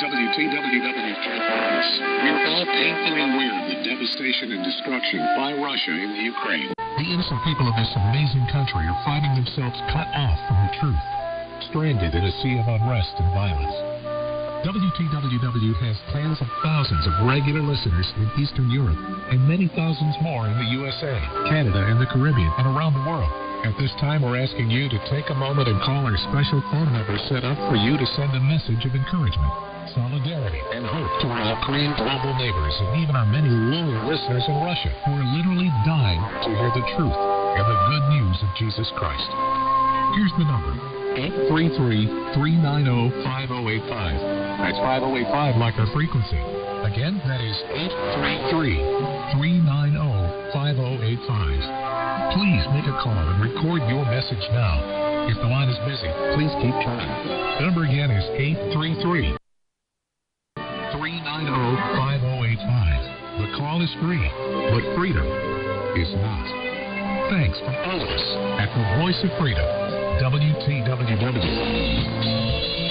WTWW We're all painfully aware of the devastation and destruction by Russia in the Ukraine. The innocent people of this amazing country are finding themselves cut off from the truth, stranded in a sea of unrest and violence. WTWW has tens of thousands of regular listeners in Eastern Europe and many thousands more in the USA, Canada, and the Caribbean, and around the world. At this time, we're asking you to take a moment and call our special phone number set up for you to send a message of encouragement, solidarity, and hope to our Ukraine global neighbors and even our many loyal listeners in Russia who are literally dying to hear the truth and the good news of Jesus Christ. Here's the number 833 390 5085. That's 5085 like our frequency. Again, that is 833 390 5085. Please make a call and record your message now. If the line is busy, please keep trying. The number again is 833 390 5085. The call is free, but freedom is not. Thanks from all of us at the Voice of Freedom, WTWW.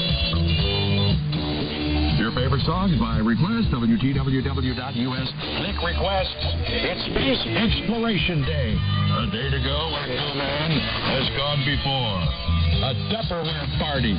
Songs by request, WTWW.us. Click requests. It's Space Exploration Day. A day to go where no man has gone before. A Tupperware party.